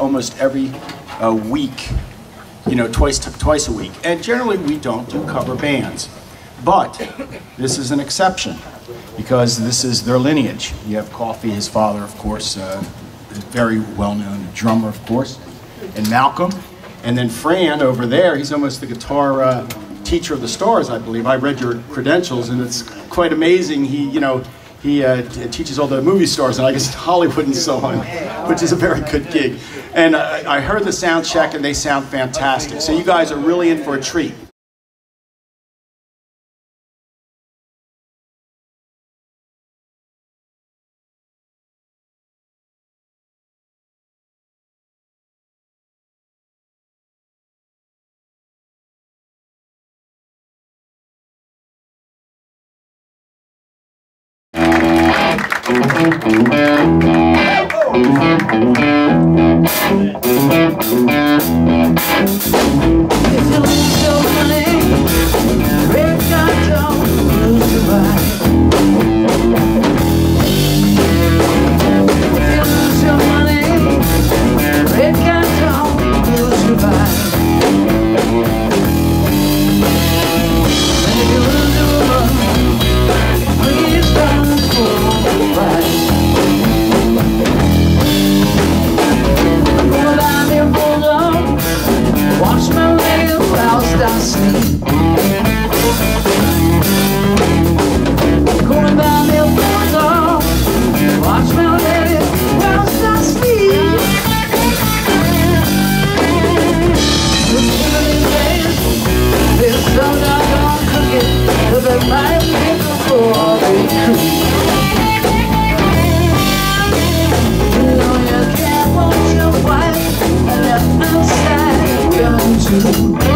almost every uh, week, you know, twice, twice a week. And generally, we don't do cover bands. But this is an exception because this is their lineage. You have Kofi, his father, of course, uh, very well-known drummer, of course, and Malcolm. And then Fran over there, he's almost the guitar uh, teacher of the stars, I believe. I read your credentials, and it's quite amazing. He, you know, he uh, teaches all the movie stars, and I guess Hollywood and so on, which is a very good gig. And uh, I heard the sound check, and they sound fantastic. So you guys are really in for a treat. Oh. Thank.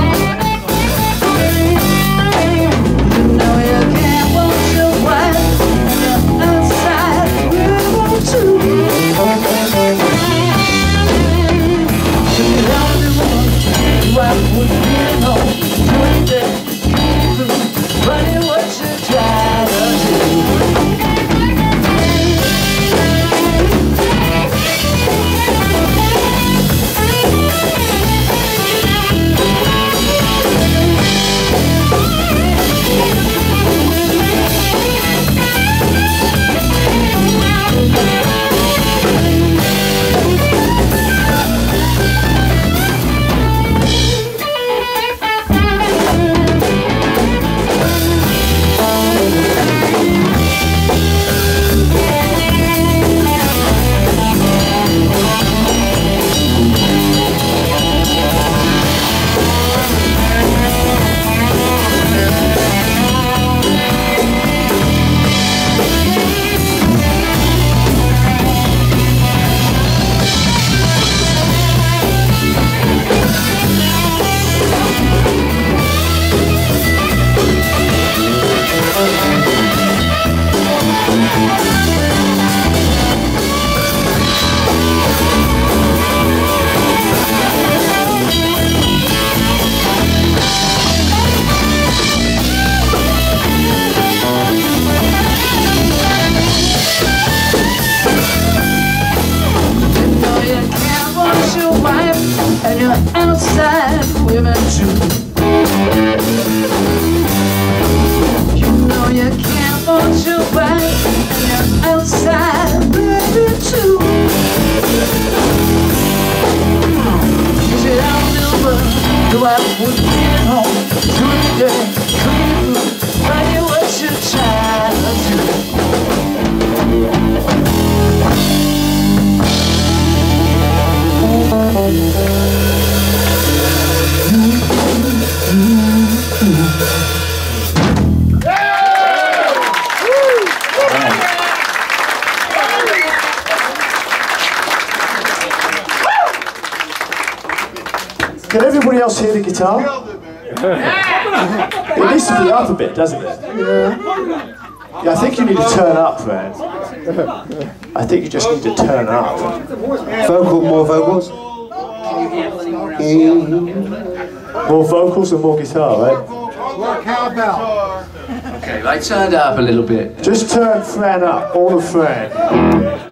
sad women too You know you can't hold your back You're outside Can everybody else hear the guitar? it needs to be up a bit, doesn't it? Yeah. yeah, I think you need to turn up, man. I think you just need to turn up. Vocal, more vocals? Mm-hmm. More vocals and more guitar, right? More cowbell. Okay, I turned up a little bit. Just turn Fran up, all of Fran.